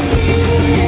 see you.